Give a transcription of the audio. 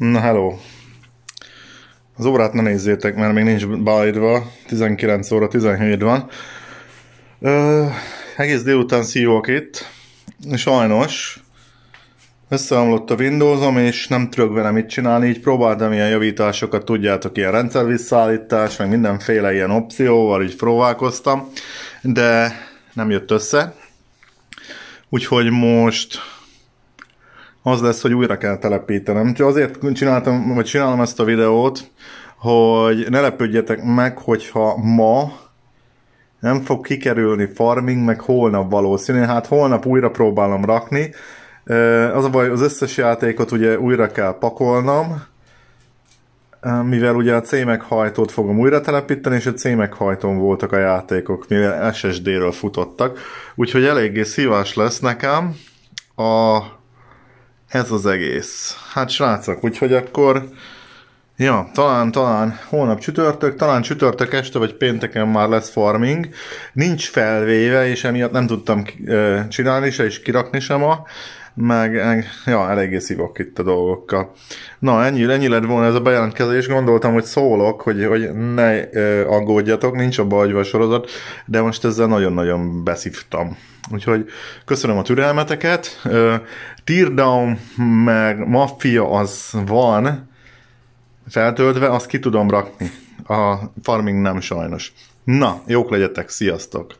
Na, hello! Az órát ne nézzétek, mert még nincs beállítva, 19 óra 17 van. Ö, egész délután szívok itt, sajnos összeomlott a Windowsom, és nem tudok vele mit csinálni, így próbáltam ilyen javításokat, tudjátok, ilyen rendszervisszaállítás, meg mindenféle ilyen opcióval, így próbálkoztam, de nem jött össze. Úgyhogy most az lesz, hogy újra kell telepítenem. Úgyhogy azért csináltam, vagy csinálom ezt a videót, hogy ne lepődjetek meg, hogyha ma nem fog kikerülni farming, meg holnap valószínű. Hát holnap újra próbálom rakni. Az a baj, az összes játékot ugye újra kell pakolnom, mivel ugye a C meghajtót fogom újra telepíteni, és a C meghajtón voltak a játékok, mivel SSD-ről futottak. Úgyhogy eléggé szívás lesz nekem a ez az egész. Hát srácok, úgyhogy akkor Ja, talán, talán holnap csütörtök, talán csütörtök este vagy pénteken már lesz farming. Nincs felvéve, és emiatt nem tudtam csinálni se, és kirakni sem ma. Meg, ja, eléggé szívok itt a dolgokkal. Na, ennyi, ennyi lett volna ez a bejelentkezés. Gondoltam, hogy szólok, hogy, hogy ne aggódjatok, nincs a bajva sorozat, de most ezzel nagyon-nagyon beszívtam. Úgyhogy köszönöm a türelmeteket. Teardown meg Mafia az van feltöltve, azt ki tudom rakni. A farming nem sajnos. Na, jók legyetek, sziasztok!